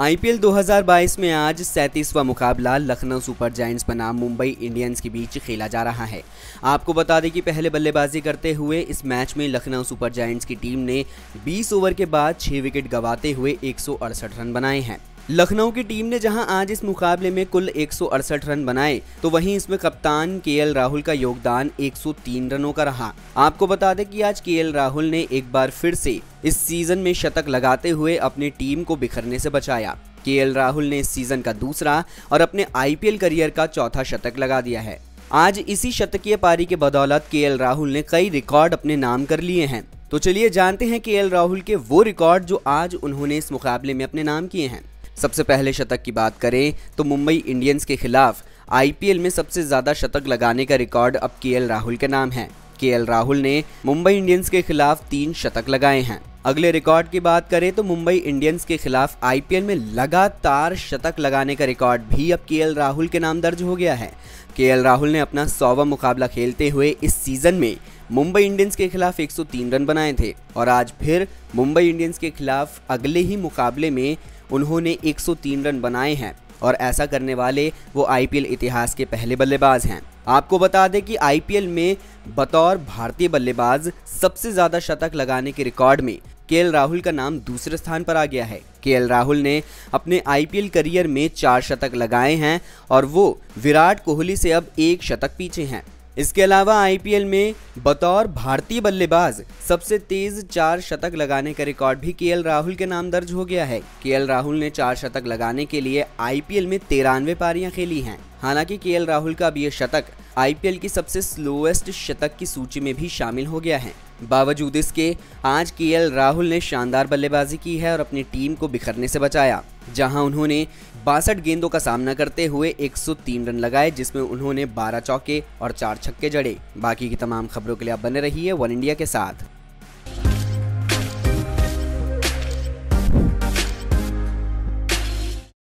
IPL 2022 में आज सैंतीसवां मुकाबला लखनऊ सुपर जायंट्स बनाम मुंबई इंडियंस के बीच खेला जा रहा है। आपको बता दें कि पहले बल्लेबाजी करते हुए इस मैच में लखनऊ सुपर जायंट्स की टीम ने 20 ओवर के बाद 6 विकेट गवाते हुए एक सौ अड़सठ रन बनाए हैं। लखनऊ की टीम ने जहाँ आज इस मुकाबले में कुल एक सौ अड़सठ रन बनाए तो वहीं इसमें कप्तान के राहुल का योगदान 103 रनों का रहा। आपको बता दें कि आज के राहुल ने एक बार फिर से इस सीज़न में शतक लगाते हुए अपनी टीम को बिखरने से बचाया। के राहुल ने इस सीज़न का दूसरा और अपने आईपीएल करियर का चौथा शतक लगा दिया है। आज इसी शतकीय पारी के बदौलत के राहुल ने कई रिकॉर्ड अपने नाम कर लिए हैं। तो चलिए जानते हैं के राहुल के वो रिकॉर्ड जो आज उन्होंने इस मुकाबले में अपने नाम किए हैं। सबसे पहले शतक की बात करें तो मुंबई इंडियंस के खिलाफ आईपीएल में सबसे ज़्यादा शतक लगाने का रिकॉर्ड अब के राहुल के नाम है। के राहुल ने मुंबई इंडियंस के खिलाफ तीन शतक लगाए हैं। अगले रिकॉर्ड की बात करें तो मुंबई इंडियंस के खिलाफ आईपीएल में लगातार शतक लगाने का रिकॉर्ड भी अब के राहुल के नाम दर्ज हो गया है। के राहुल ने अपना सौवा मुकाबला खेलते हुए इस सीज़न में मुंबई इंडियंस के खिलाफ 103 रन बनाए थे और आज फिर मुंबई इंडियंस के खिलाफ अगले ही मुकाबले में उन्होंने 103 रन बनाए हैं और ऐसा करने वाले वो आईपीएल इतिहास के पहले बल्लेबाज हैं। आपको बता दें कि आईपीएल में बतौर भारतीय बल्लेबाज सबसे ज़्यादा शतक लगाने के रिकॉर्ड में के राहुल का नाम दूसरे स्थान पर आ गया है। के राहुल ने अपने आईपीएल करियर में चार शतक लगाए हैं और वो विराट कोहली से अब एक शतक पीछे हैं। इसके अलावा आईपीएल में बतौर भारतीय बल्लेबाज सबसे तेज चार शतक लगाने का रिकॉर्ड भी के राहुल के नाम दर्ज हो गया है। केएल राहुल ने चार शतक लगाने के लिए आईपीएल में तिरानवे पारियाँ खेली हैं। हालाँकि के राहुल का अब ये शतक आईपीएल की सबसे स्लोएस्ट शतक की सूची में भी शामिल हो गया है। बावजूद इसके, आज के राहुल ने शानदार बल्लेबाजी की है और अपनी टीम को बिखरने से बचाया। जहाँ उन्होंने बासठ गेंदों का सामना करते हुए 103 रन लगाए, जिसमें उन्होंने 12 चौके और चार छक्के जड़े। बाकी की तमाम खबरों के लिए आप बने रहिए वन इंडिया के साथ।